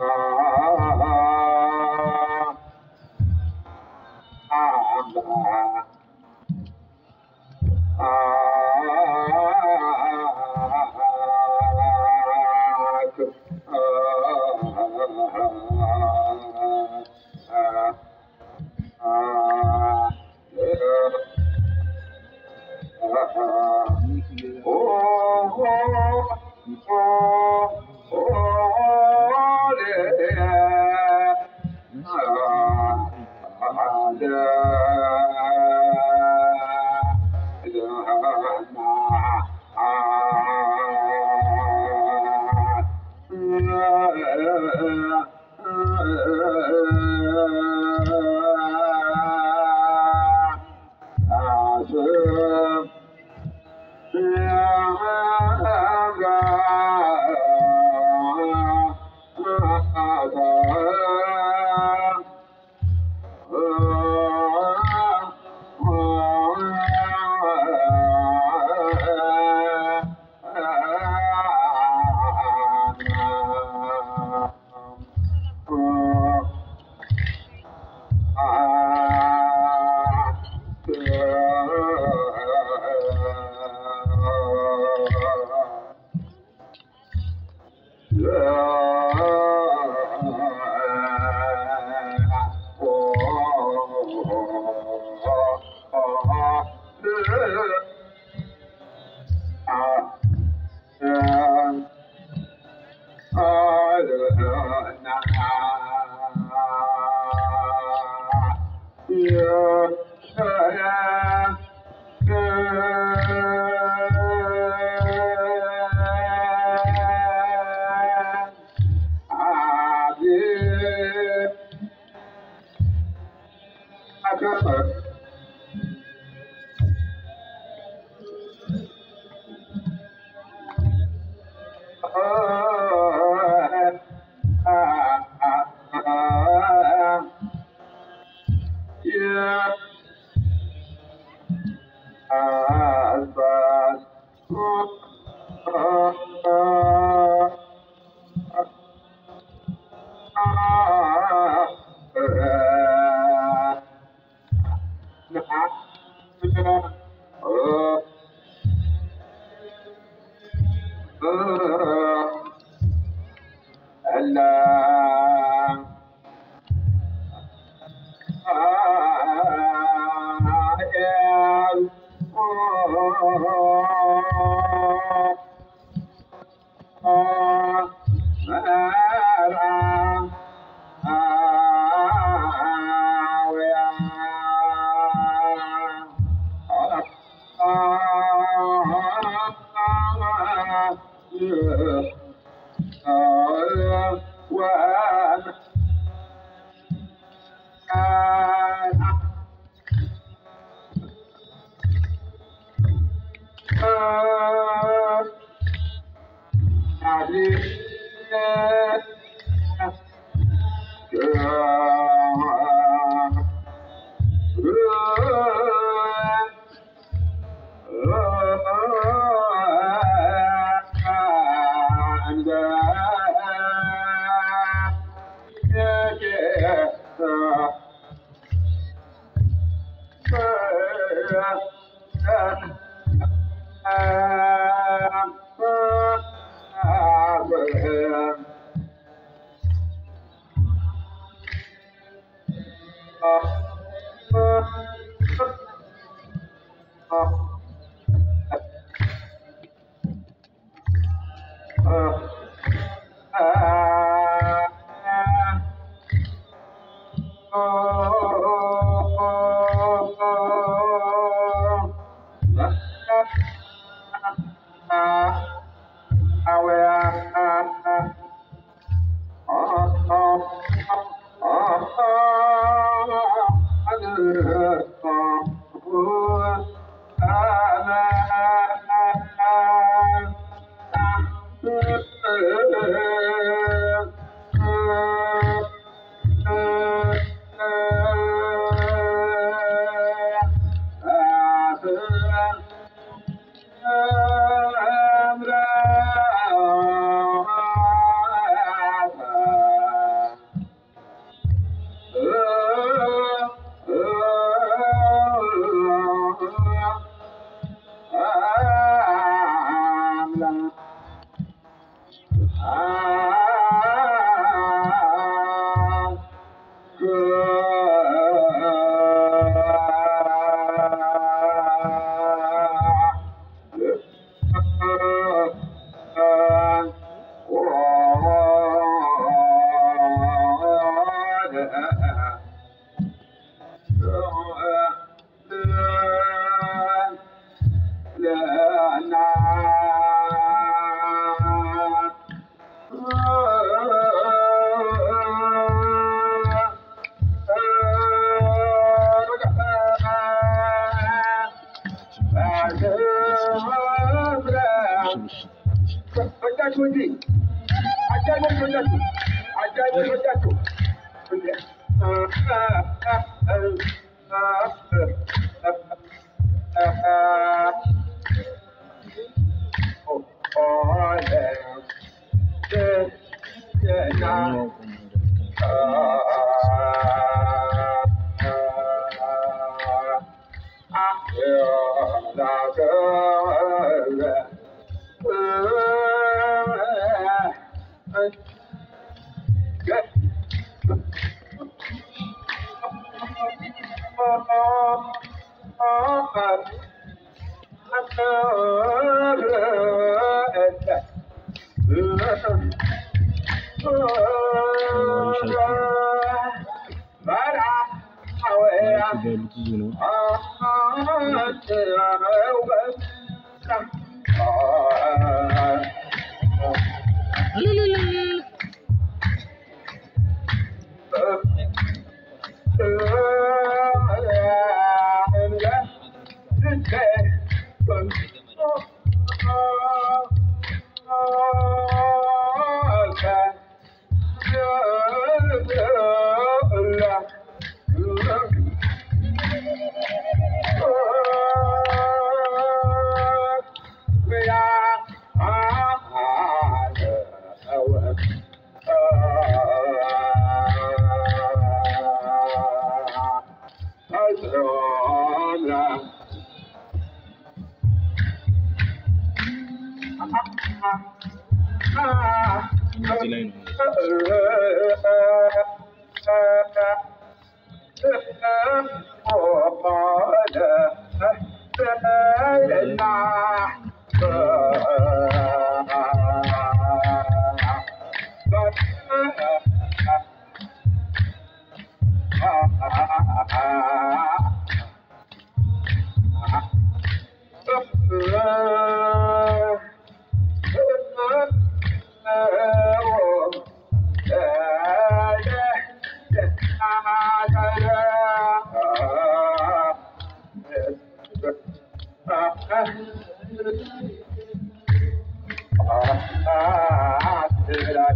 Ah, October Oh, àjọ ẹgbẹ́ ló dàtò. Lulu alone. Uh-huh.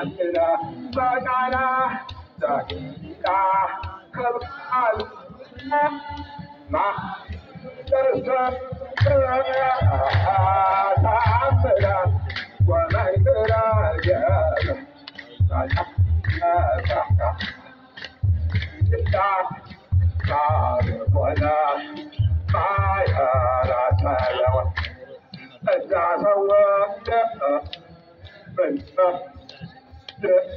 ajira bagara zahira kal al ma dar dar tamra wa naira ya ta ta ta ta ta fire la ta la wa ta ta wa ta ta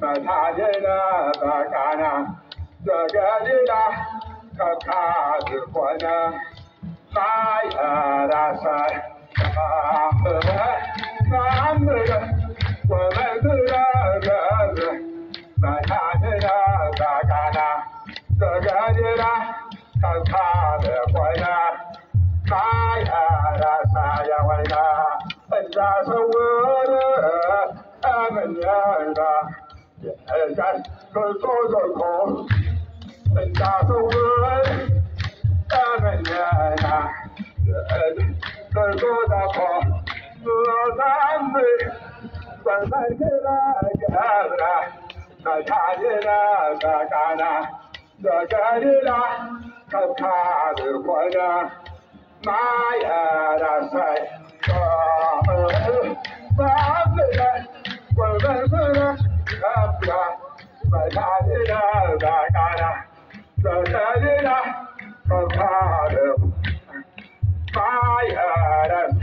把他的那个家呢，这个家可踏实过呢。那呀，大山大河，咱们的我们的那个家。መካድና በቃና በገድላ ከብካብ ኮነ ማየራሳይ ባብረ ወበርብረ ከብራ መካድና በቃና በገድላ ከብካብ ማየረስ